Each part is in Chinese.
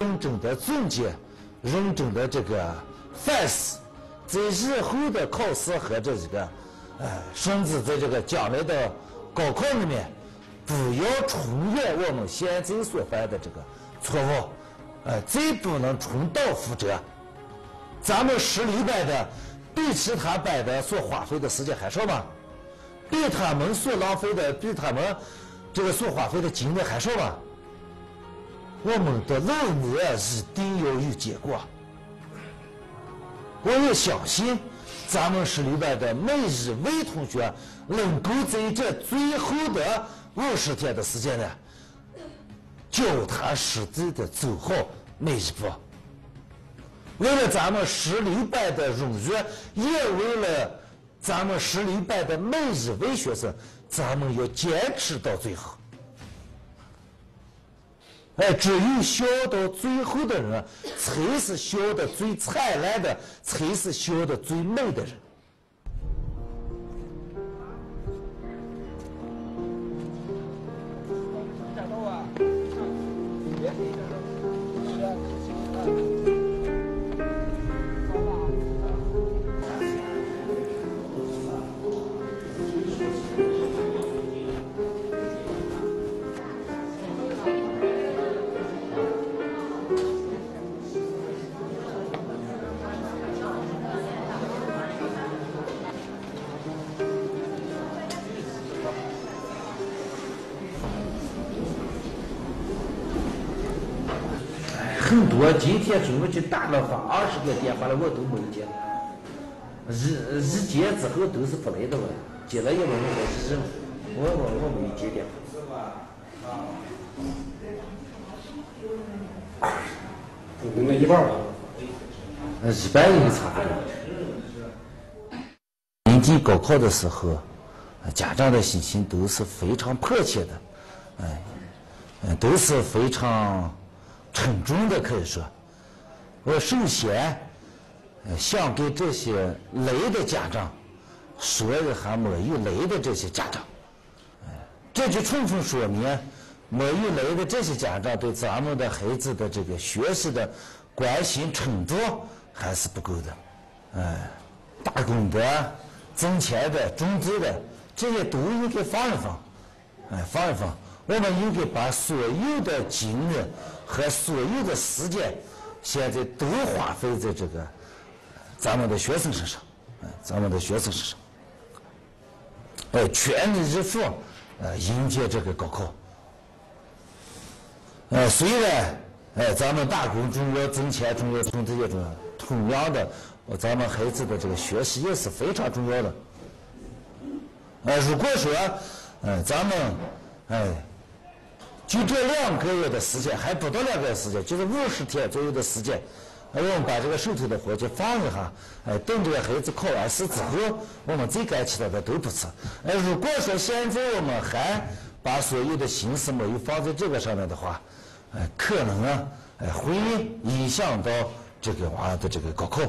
认真的总结，认真的这个反思，在日后的考试和这几个，呃，甚至在这个将来的高考里面，不要重演我们现在所犯的这个错误，呃，再不能重蹈覆辙。咱们十里班的比其他班的所花费的时间还少吗？比他们所浪费的，比他们这个所花费的精力还少吗？我们的努力一定要有结果。我也相信，咱们十里班的每一位同学能够在这最后的五十天的时间内，脚踏实地的走好每一步。为了咱们十里班的荣誉，也为了咱们十里班的每一位学生，咱们要坚持到最后。哎，只有笑到最后的人，才是笑得最灿烂的，才是笑得最美的人。就打了发二十个电话了，我都没接。日日接之后都是不来的了，接了一问我是人，我我我没接电话。那一半吧。呃，一半也差不多。临近高考的时候，家长的心情都是非常迫切的，哎，嗯，都是非常。沉重的可以说，我首先想给这些来的家长说一下没有来的这些家长，这就充分说明没有来的这些家长对咱们的孩子的这个学习的关心程度还是不够的。哎，打工的、挣钱的、种地的，这些都应该放一放，哎，放一放。我们应该把所有的精力。和所有的时间，现在都花费在这个咱们的学生身上，嗯，咱们的学生身上，哎，全力以赴，呃，迎接这个高考。呃，虽然，哎，咱们打工重要，挣钱重要，种地也重要，同样的，咱们孩子的这个学习也是非常重要的。呃，如果说，呃，咱们，哎。就这两个月的时间，还不到两个月时间，就是五十天左右的时间，我们把这个手头的活就放一下，哎，等这个孩子考完试之后，我们再干其他的都不迟。哎，如果说现在我们还把所有的心思没有放在这个上面的话，哎，可能啊，哎，会影响到这个娃的这个高考。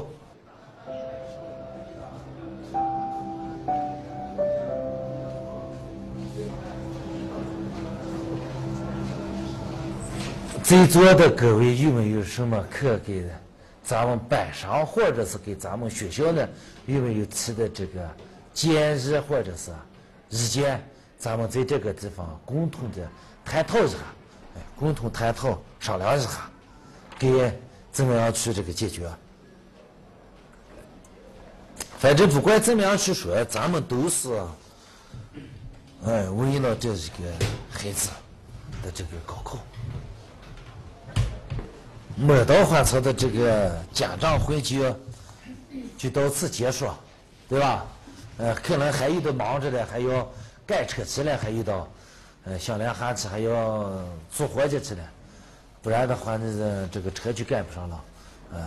在座的各位有没有什么可给咱们班上或者是给咱们学校呢？有没有提的这个建议或者是意见？咱们在这个地方共同的探讨一下，哎，共同探讨商量一下，给怎么样去这个解决？反正不管怎么样去说，咱们都是哎为了这一个孩子的这个高考。没到花草的这个家长会就就到此结束，对吧？呃，可能还有的忙着的，还要赶车去了，还有的呃想两下去还要做活计去了，不然的话，那这个车就赶不上了，呃，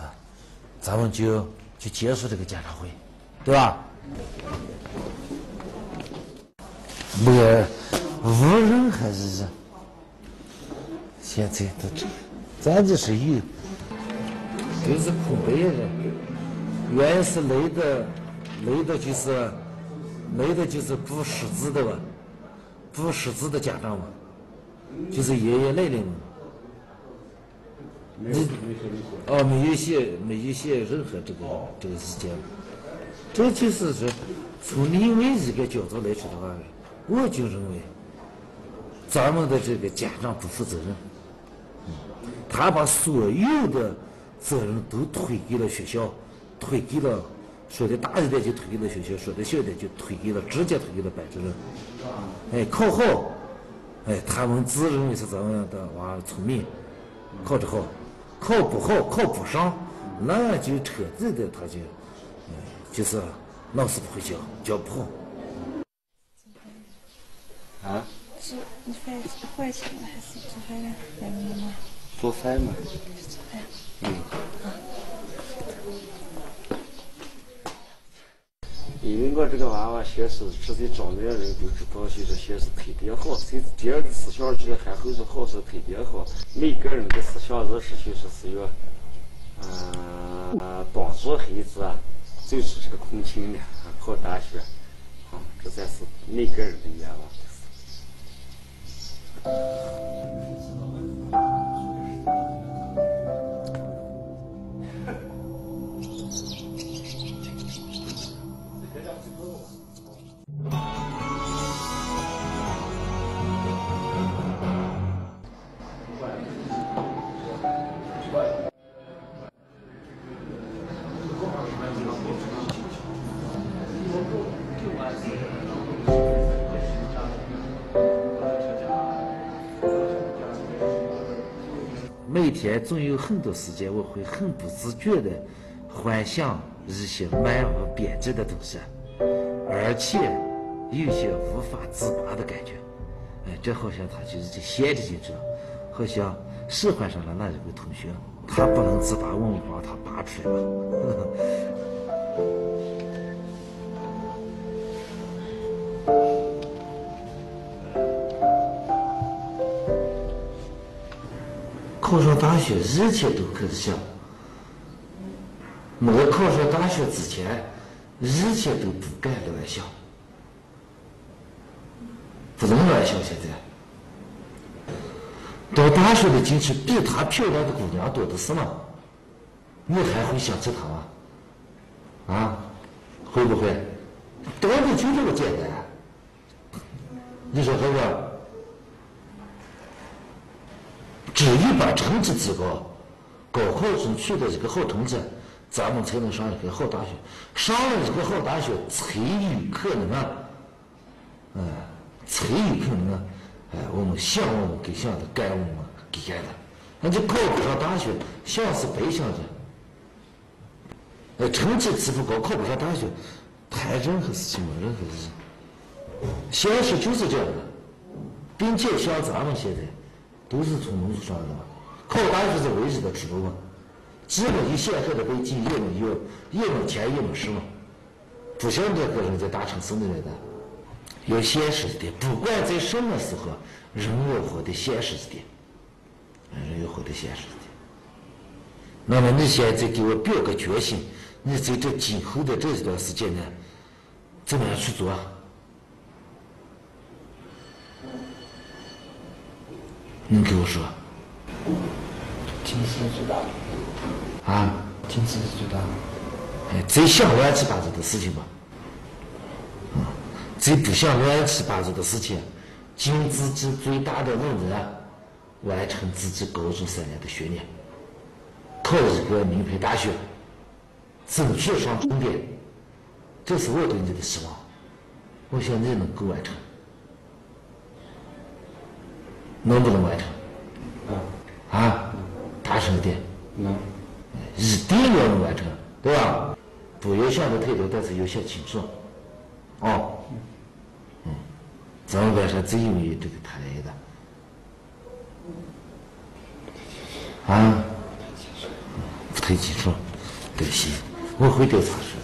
咱们就就结束这个家长会，对吧？没无人还是现在都这。咱这是有，都是空白的。原来是来的，来的就是，来的就是不识字的吧，不识字的家长嘛，就是爷爷奶奶嘛。你。哦，没有写，没有写任何这个这个意见。这就是说，从另外一个角度来说的话，我就认为，咱们的这个家长不负责任，他把所有的责任都推给了学校，推给了说的大一点就推给了学校，说的小一点就推给了直接推给了班主任。哎，考好，哎，他们自认为是咱们的娃聪明，考得好，考不好，考不上，那就彻底的他就，哎，就是老师不会教，教不好。啊，是你饭饭钱了还是煮饭了？做饭嘛。嗯。因为我这个娃娃现是直接状元人都知道，就是现是特别好，这第二个思想觉得还后是好是特别好。每个人的思想意识就是是要，嗯、帮助孩子啊走出这个困境的，考大学，啊，这才是每个人的愿望。天总有很多时间，我会很不自觉地幻想一些漫无边际的东西，而且有些无法自拔的感觉。哎，这好像他就是这陷进去了，好像喜欢上了那一位同学，他不能自拔，我们帮他拔出来吧。考上大学，一切都开始想。没考上大学之前，一切都不敢乱想，不能乱想。现在，到大学的进去，比她漂亮的姑娘多的是嘛？你还会想起她吗？啊，会不会？道理就这么简单。高，高考中取得一个好成绩，咱们才能上一个好大学。上了一个好大学，才有可能啊，嗯，才有可能啊，哎，我们想我们该想的，干我们该干的。那就考不上大学，想是白想的。呃，成绩提不高，考不上大学，谈任何事情没任何意义。现实就是这样的，并且像咱们现在。都是从农村上来的嘛考大学是唯一的出路嘛，既没有显赫的背景，也没有也没钱也没势嘛，不像这个人在大城市里面的，要现实一点，不管在什么时候，人要活得现实一点，人要活得现实一点。那么你现在给我表个决心，你在这今后的这一段时间呢，怎么样去做啊？你给我说，听是最大的，啊，听是最大的。哎，最想乱七八糟的事情吧，嗯，再不想乱七八糟的事情，尽自己最大的努力，完成自己高中三年的学业，考一个名牌大学，争取上重点，这是我对你的希望，我想你能够完成。能不能完成？啊，啊，大声一定要能完成，对吧？不要想的太多，但是要想清楚。哦，嗯，咱们班上最容易这个谈恋爱的，啊，不太清楚，对不起，我会调查出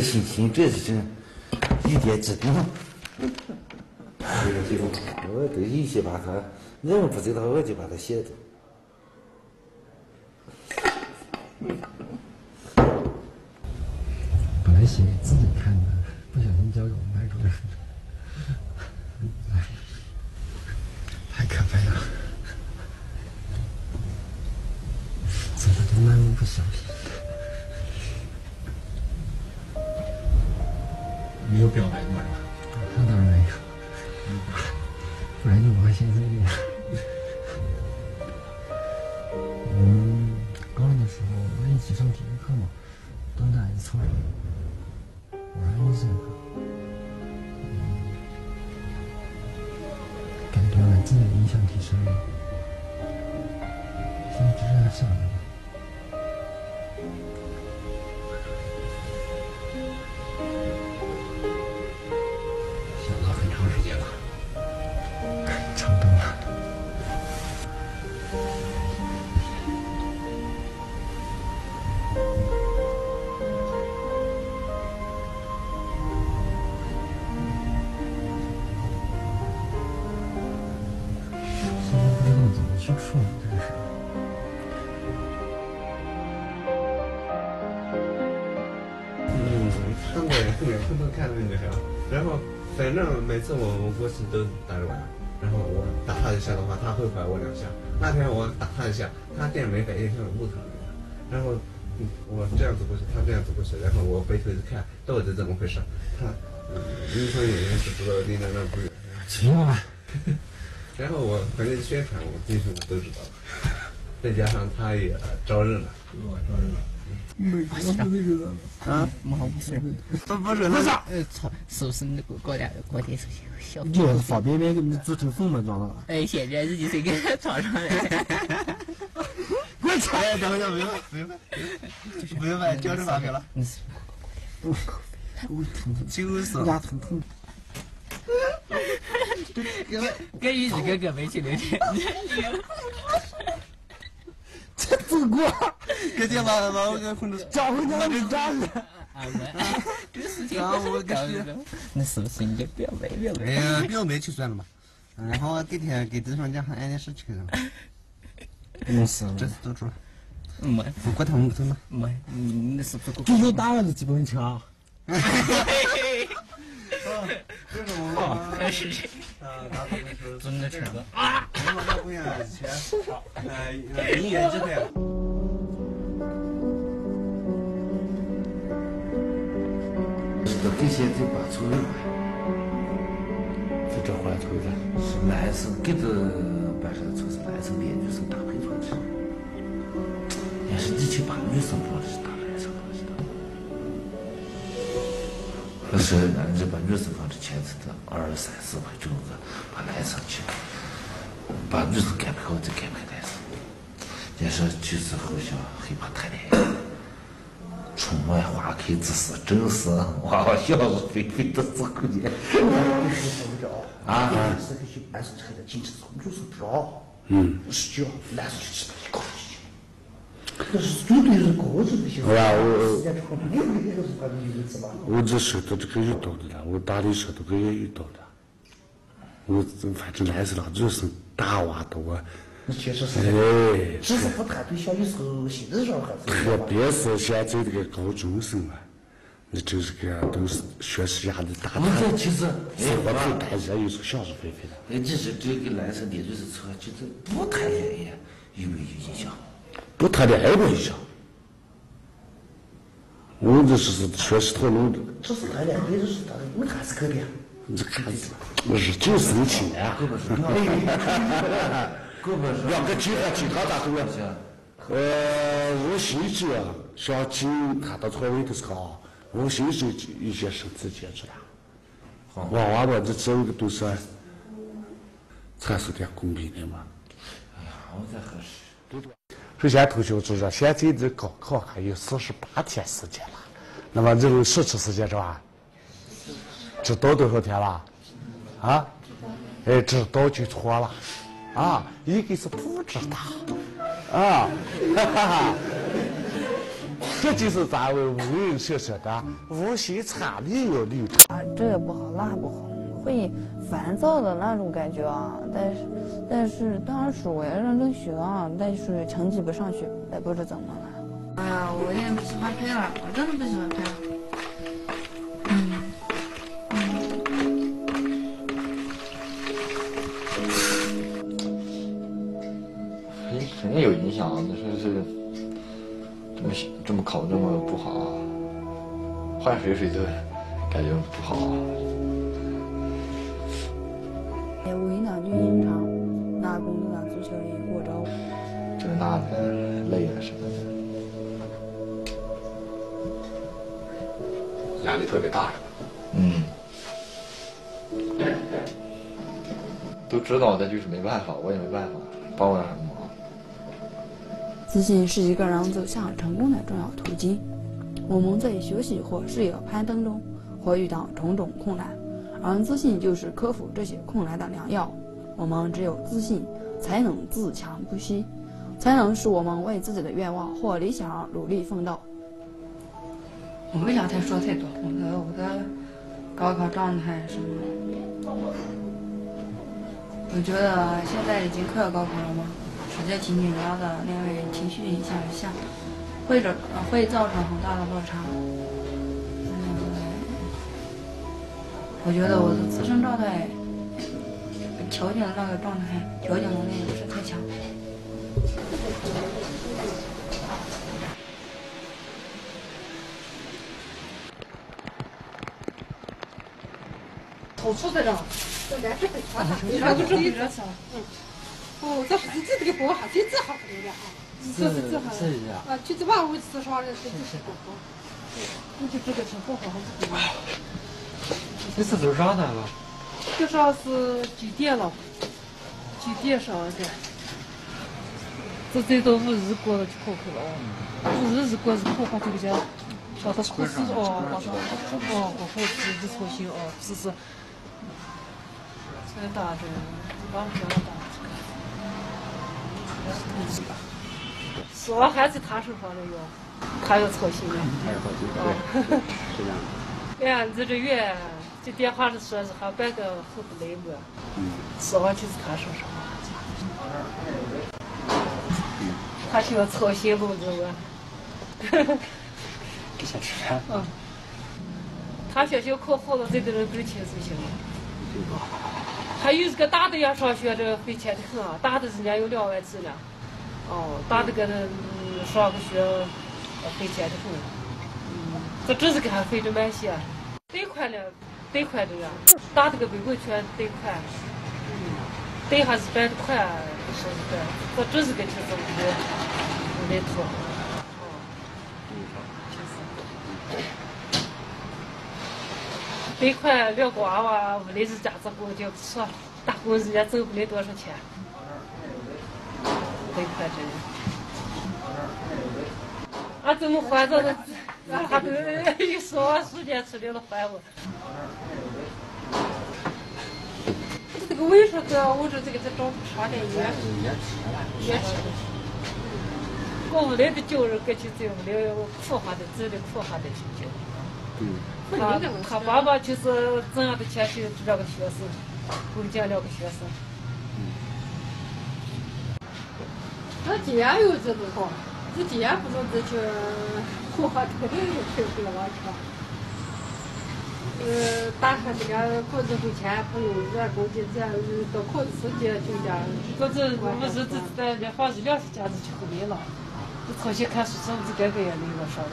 心这是真一点之定。我得一起把它，你们不知道，我就把它写住。本来写给自己看的，不小心交给我买主任，太可悲了。怎么就漫无不小心？没有表白过是吧？那当然没有，不然就不会现在这样。嗯，高中的时候我们一起上体育课嘛，当着矮子操场，我让医生课，感觉了自己的印象挺深的，现在只剩下想着后反正每次我我过去都打着玩，然后我打他一下的话，他会甩我两下。那天我打他一下，他竟然没反应，像木头一样。然后嗯我这样子过去，他这样子过去，然后我回头一看，到底怎么回事？他嗯，阴错阳差是知道离那那不远。行啊，然后我反正宣传我弟兄们都知道了，再加上他也招认了，我招认了。毛不是，不不是那啥，呃，操，是不是那个高家高铁手小？就是方便面给你做成粉末状了。哎，现在自己谁给他装上来？我操！哎，等会儿不用不用不用买交这发票了，你是就是牙疼疼。跟一直跟哥们去聊天，这走过，给爹把把我给混着，找回家是咋的？啊我，这个事情我搞的，那是不是你就不要没不要哎没？呀，表妹就算了嘛，然后改天给弟兄讲还俺的事情，没事，这次都出了，没不管他们不走嘛，没，嗯那是不是？这就打了基本强。这是我是是，啊，他们是真的吃了。然后那姑娘以前呃音乐机会。这个给现在把出来，在这换出来是男生给这班上说是男生编女生搭配出来的，要是你去把女生装的是搭可是那你把女生放在前头的二三十块挣个，把男生去，把女生干配好再干配男生。要是去之后像害怕谈恋爱。春暖花开之时，正是娃娃笑容飞飞的时候呢。啊，是个去办事车的警察从女生不要，嗯，是叫男生去吃一口我时间长了，你那个是把你女子嘛？我这手头这个遇到的了，我打的手头这个也遇到的。我这反正男生了，就是打娃多，那确实是。哎，只是不谈对象，有时候心理上还是特别是现在这个高中生啊，你就是个都是学习压力大，我这其实，生活哎头大家有时候想是非非的。哎，你是这个男生，你就是说，就是不谈恋爱有没有影响？不谈恋爱不影响。我这是是学习头脑的，只是谈恋爱，也就是他的，我还是可变。你看日久生情啊。胳膊是两个其他其他咋都行。呃，我心里啊，想进谈到村里的时候啊，我心里就有些生自己知道。娃娃娃这走的都是才是点公平的嘛。哎呀，我在合适。首先，同学知道，现在这高考还有四十八天时间了，那么这个试吃时间是吧？知道多少天了？啊？哎，知道就错了，啊，应该是不知道，啊，哈哈哈。这就是咱们无人所说的无心插柳柳枝。啊，这不好，那不好，会烦躁的那种感觉啊。但是，但是当时我也认真学啊，但是成绩不上去，也不知怎么了。哎呀，我也不喜欢拍了，我真的不喜欢拍了。嗯。肯定有影响，你说是这么这么考这么不好，换谁谁都感觉不好。也为了女营场，拿工资拿足球也过招。这那的累啊什么的，压力特别大，嗯，都知道，但就是没办法，我也没办法，帮不了什么忙。自信是一个人走向成功的重要途径。我们在学习或事业攀登中，会遇到种种困难，而自信就是克服这些困难的良药。我们只有自信，才能自强不息，才能使我们为自己的愿望或理想而努力奋斗。我不想再说太多，我的我的高考状态什么，我觉得现在已经快要高考了吗？实在挺紧张的，因为情绪影响一下，会者会造成很大的落差。我觉得我的自身状态，调节的那个状态，调节能力不是太强。好处在这儿，这咱 这个穿上，你看不是热气嗯。哦，这是这这个包还真治好不了了啊！这是治好了啊！就这万物吃上的是是不好，你就这个挺不好，好不好？这是做啥的了？这上是几点了，几点上的。这再到五日过了就考考了哦！五日是过是考把这个家，把它考试哦，把它哦，过好自己操心哦，是是。才打针，刚学了打。是我还是他手上的药，他要操心的。对，是这样。哎呀，这这月这电话是说是还半个后不来么？嗯。说完就是他说什么。他需要操心路子我。给先吃饭。嗯。他学校考好了，这个人更轻松些了。还有一个大的要上学，这费钱的很啊！大的人家有两万几呢，哦，大的搁那上个学，费钱的很。嗯，这只是给他费着慢些，贷款呢，贷款的呀，大的个北国全贷款，嗯，贷还是办的快，是的，这只是给他这个来拖。贷款两个娃娃，屋里是家子户就说打工人家挣不来多少钱，贷款真的。俺怎么还着呢？一说时间出来了还我。这个为啥子？我说这个在找啥的也也吃。我屋里的教人过去在屋里苦哈的，挣的苦哈的去教。嗯。他他爸爸就是挣的钱去两个学生，共建两个学生。那今年有这种好，这今年不能再去我的去不了往车。呃，大学这个考试费钱不用人工金，这样到考试时间就这样。反正我是这在这房子两十家子就后面了，这操心看书，上不是该该也累了，上了。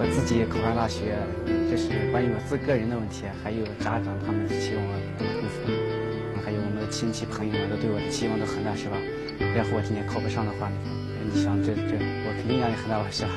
我自己考上大学，这是关于我自个人的问题，还有家长他们期望我的功夫，还有我们的亲戚朋友们都对我的期望都很大，是吧？然后我今年考不上的话，你想这这，我肯定压力很大，是吧？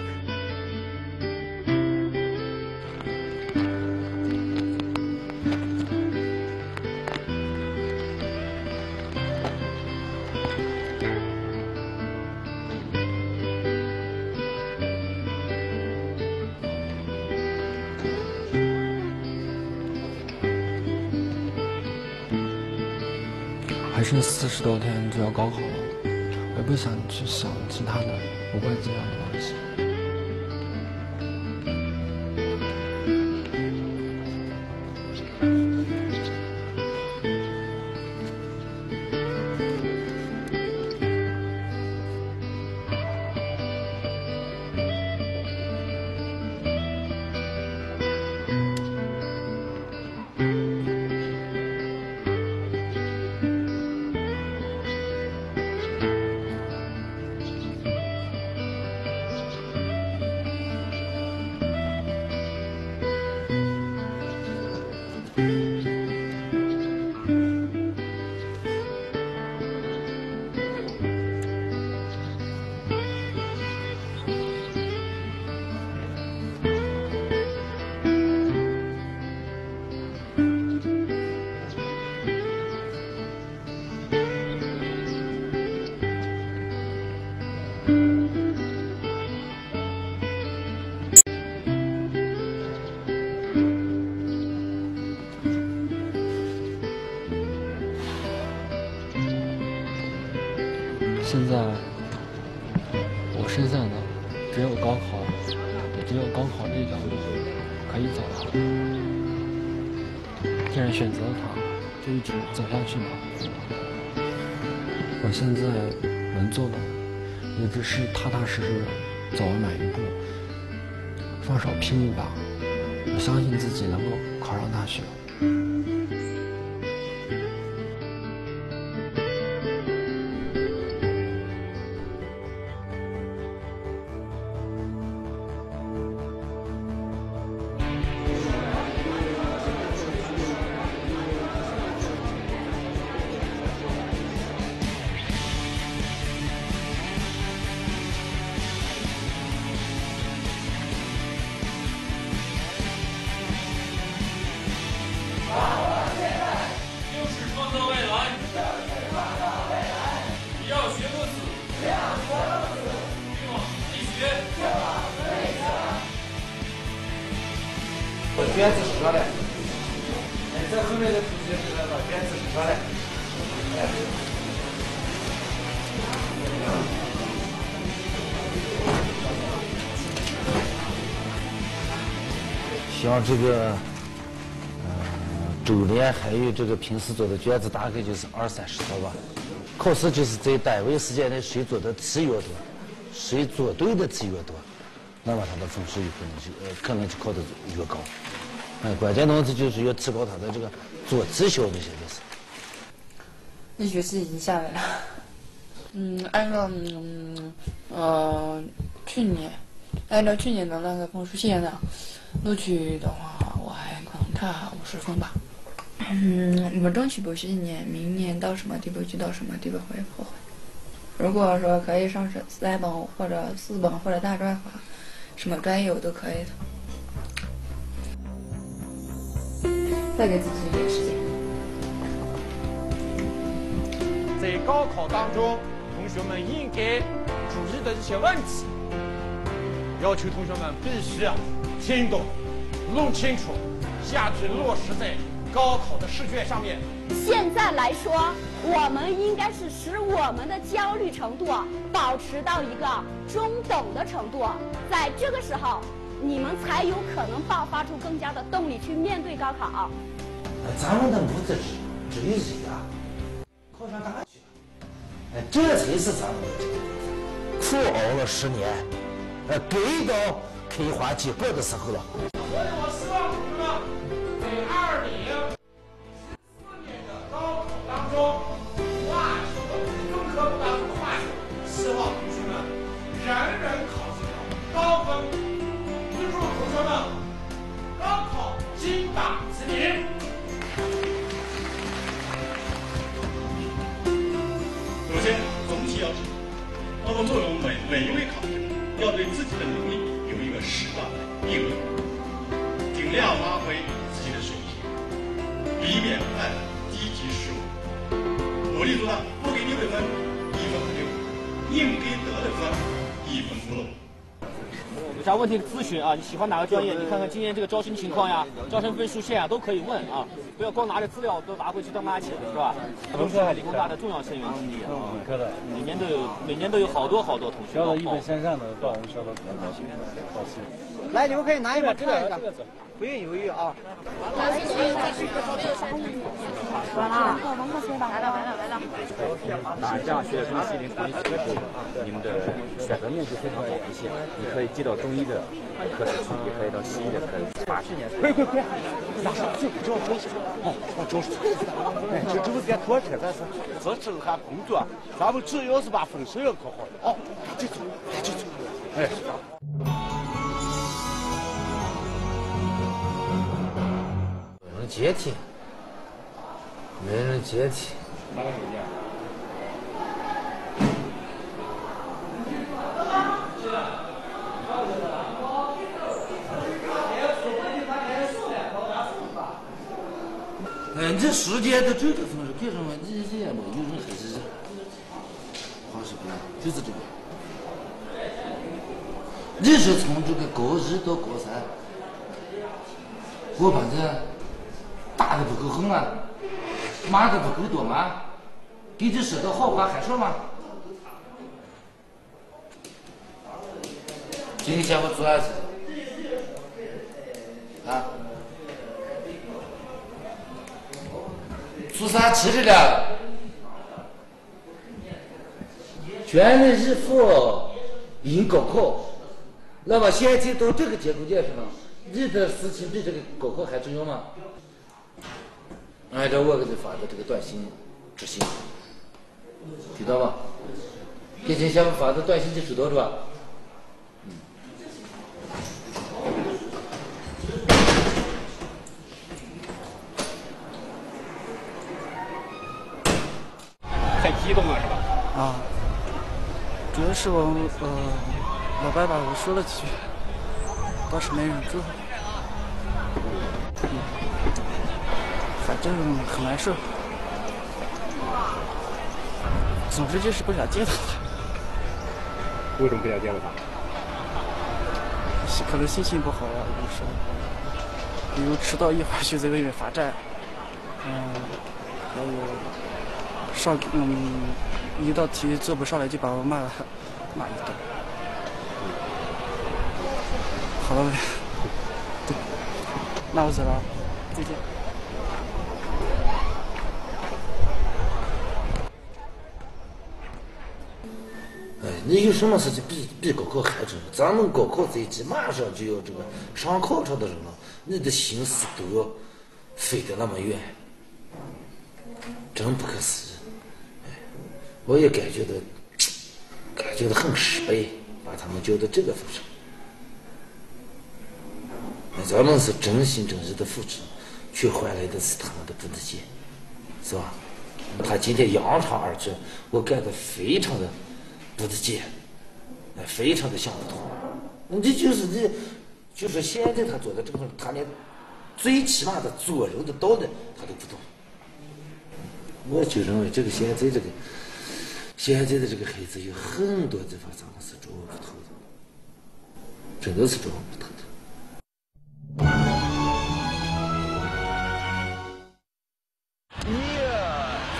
现在呢只有高考，也只有高考这条路可以走了。既然选择了它，就一直走下去吧。我现在能做的，也只是踏踏实实走完每一步，放手拼一把。我相信自己能够考上大学。卷子是啥嘞？哎，在后面的同学知道吧？卷子是啥嘞？像这个，呃，周练还有这个平时做的卷子，大概就是二三十套吧。考试就是在单位时间内谁做的题越多，谁做对的题越多，那么他的分数有可能就呃可能就考得越高。哎，关键东西就是要提高他的这个做题效率，现在是。一学期已经下来了。嗯，按照嗯呃去年，按照去年的那个分数线呢，录取的话，我还可能差五十分吧。嗯，我争取不是一年，明年到什么地步就到什么地步会后悔。如果说可以上三本或者四本或者大专的话，什么专业我都可以的。再给自己一点时间。在高考当中，同学们应该注意的一些问题，要求同学们必须啊听懂、弄清楚，下去落实在高考的试卷上面。现在来说，我们应该是使我们的焦虑程度保持到一个中等的程度，在这个时候，你们才有可能爆发出更加的动力去面对高考。咱们的目的是这一人啊，考上大学，哎，这才是咱们的这个苦熬了十年，呃，该到开花结果的时候了。啊？你喜欢哪个专业？你看看今年这个招生情况呀，招生分数线啊，都可以问啊。不要光拿着资料都拿回去当垃圾，是吧？都是海理工大的重要生源之一啊。科的，每年都有，每年都有好多好多同学。来，你们可以拿一本看一下这个，不用犹豫啊。完了。来了，来了，来了。哪家学生系林国际学部，你们的选择面积非常广一些，你可以记到中医的课时区，也可以到西医的课时八十年。快快快！拿上这这这是，哎，我这是，哎，这这不是该拖车，但是这时候还工作，咱们主要是把分数要考好。哦，赶紧走，赶紧走，哎。没人接替，没人接替。哪个手机啊？哎，这时间都这个分数，干什么？这这也没有人还是还是不一样，就是这个。你是从这个高一到高三，我反正打的不够狠啊，骂的不够多吗？给你说的好话还少吗？今天下午做啥子？啊？做啥吃的了？全力以赴迎高考，那么现在到这个节骨眼上了，你的事情比这个高考还重要吗？按照我给你发的这个短信执行，知道吧？今天下午发的短信你收到了吧？太激动了是吧？啊，主要是我呃，老白吧我说了几句，倒是没忍住，反正很难受。总之就是不想见到他，为什么不想见到他？可能心情不好啊，有时候，比如迟到一会儿就在外面罚站，嗯，还有上嗯一道题做不上来就把我骂了骂一顿。好了，对，那我走了，再见。你有什么事情比比高考还重要？咱们高考在即，马上就要这个上考场的人了，你的心思都要飞得那么远，真不可思议。哎，我也感觉到，感觉到很失败，把他们教到这个份上。那，咱们是真心真意的付出，却换来的是他们的不理解，是吧？他今天扬长而去，我感到非常的。不理解，哎，非常的想不通。你就是你，就是现在他做的这个，他连最起码的做人的道理他都不懂。我就认为这个现在这个现在的这个孩子有很多地方咱们是琢磨不透的，真的是琢磨不透的。耶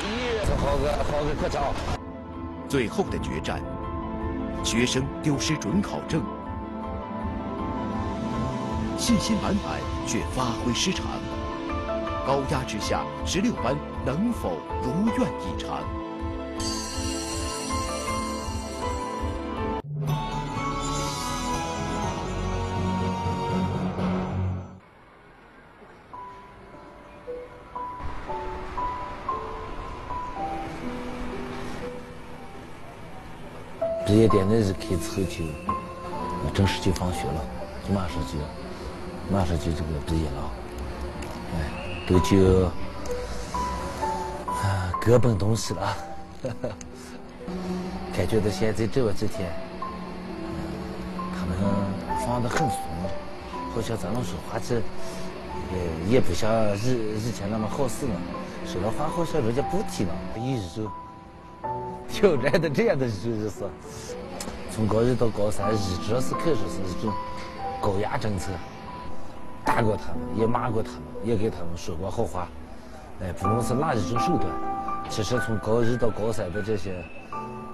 耶，好个好个课程。最后的决战，学生丢失准考证，信心满满却发挥失常。高压之下，十六班能否如愿以偿？毕业典礼日开之后就，正式就放学了，就马上就，马上就这个毕业了，哎，都就啊各奔东西了，感觉到现在这几天，他们放得很松，好像咱们说话这，呃也不像以以前那么好使了，说了话好像人家不听了，有时候。挑战的这样的就是，从高一到高三，一直是开始是一种高压政策，打过他们，也骂过他们，也给他们说过好话。哎，不论是哪一种手段，其实从高一到高三的这些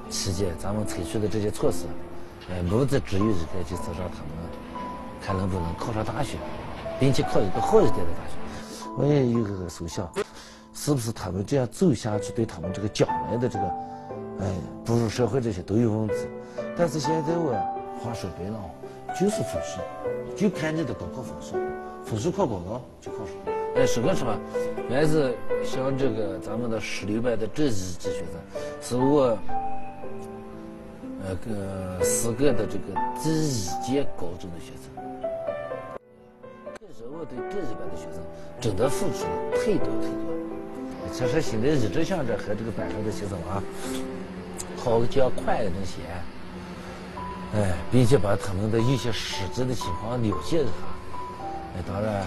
期间，咱们采取的这些措施，哎，目的只有一个，就是让他们看能不能考上大学，并且考一个好一点的大学。我也有个思想，是不是他们这样走下去，对他们这个将来的这个，哎，步入社会这些都有问题。但是现在我话说白了，就是分数，就看你的高考分数，分数考高了就考上。哎，说个实话，原是像这个咱们的十六班的这一级学生，是我呃个四个的这个第一届高中的学生。可是我对这一班的学生真的付出了太多太多。其实现在一直想着和这个班上的学生啊，好好讲宽一点些，哎，并且把他们的一些实际的情况了解一下。哎，当然。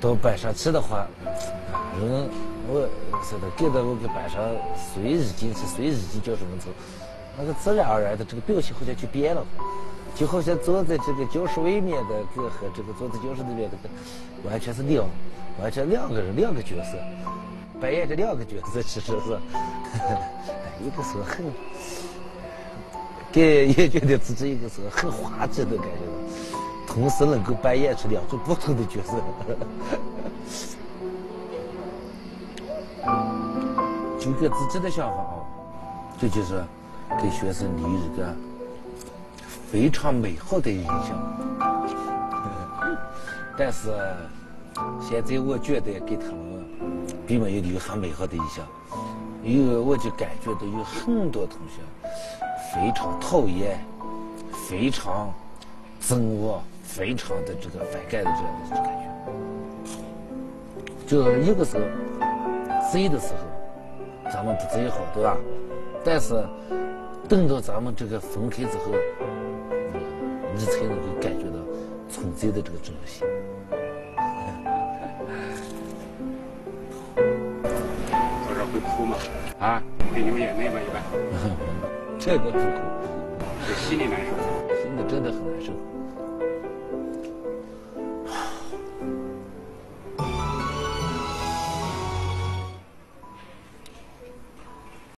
到班上去的话，人我是的，给到我给班上随意进去，随意进教室门口，那个自然而然的这个表情好像就变了，就好像坐在这个教室外面的跟和这个坐在教室里面的，完全是两，完全两个人两个角色，扮演着两个角色，其实是，有的时候很，给也觉得自己有的时候很滑稽的感觉。同时能够扮演出两种不同的角色，就个自己的想法啊，这就是给学生留一个非常美好的印象。但是现在我觉得给他们并没有留下美好的印象，因为我就感觉到有很多同学非常讨厌，非常憎我。非常的这个反感的这样的感觉，就有的时候，醉的时候，咱们不醉好，对吧？但是等到咱们这个分开之后，你才能够感觉到存在的这个重要性哭吗？啊？会流眼泪吗？一般？这个不哭，心里难受。心里真的很难受。